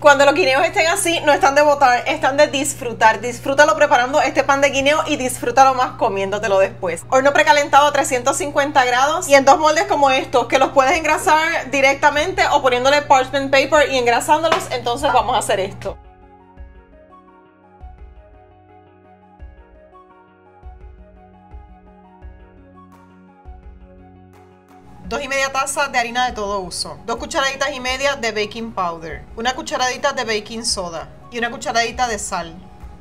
Cuando los guineos estén así, no están de botar, están de disfrutar. Disfrútalo preparando este pan de guineo y disfrútalo más comiéndotelo después. Horno precalentado a 350 grados y en dos moldes como estos, que los puedes engrasar directamente o poniéndole parchment paper y engrasándolos. Entonces vamos a hacer esto. Dos y media tazas de harina de todo uso, dos cucharaditas y media de baking powder, una cucharadita de baking soda y una cucharadita de sal.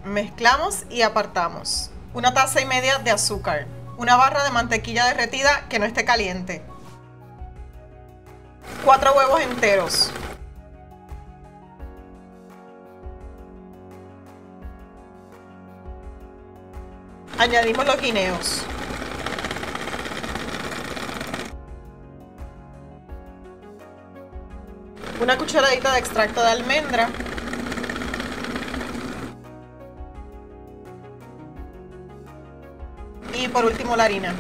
Mezclamos y apartamos. Una taza y media de azúcar, una barra de mantequilla derretida que no esté caliente, cuatro huevos enteros, añadimos los guineos. Una cucharadita de extracto de almendra. Y por último la harina.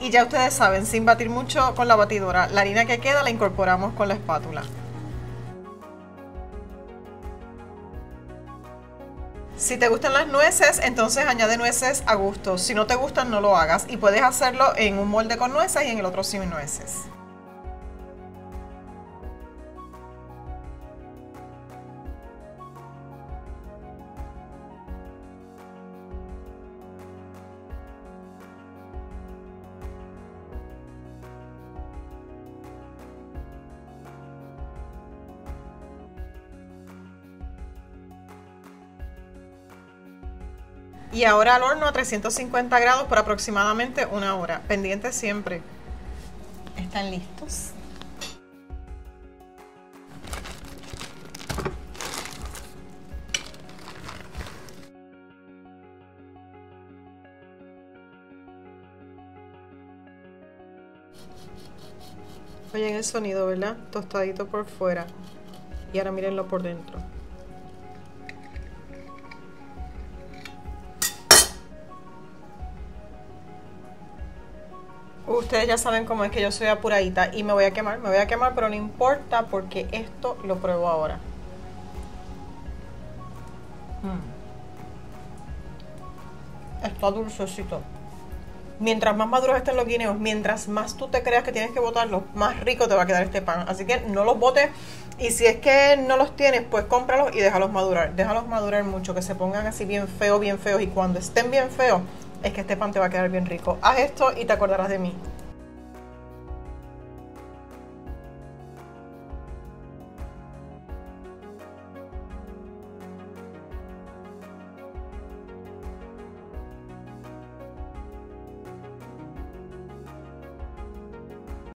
Y ya ustedes saben, sin batir mucho con la batidora, la harina que queda la incorporamos con la espátula Si te gustan las nueces, entonces añade nueces a gusto. Si no te gustan, no lo hagas. Y puedes hacerlo en un molde con nueces y en el otro sin nueces. Y ahora al horno a 350 grados por aproximadamente una hora. Pendiente siempre. ¿Están listos? Oyen el sonido, ¿verdad? Tostadito por fuera. Y ahora mírenlo por dentro. Ustedes ya saben cómo es que yo soy apuradita y me voy a quemar, me voy a quemar, pero no importa porque esto lo pruebo ahora. Mm. Está dulcecito. Mientras más maduros estén los guineos, mientras más tú te creas que tienes que botarlos, más rico te va a quedar este pan. Así que no los botes y si es que no los tienes, pues cómpralos y déjalos madurar. Déjalos madurar mucho, que se pongan así bien feos, bien feos. Y cuando estén bien feos, es que este pan te va a quedar bien rico. Haz esto y te acordarás de mí.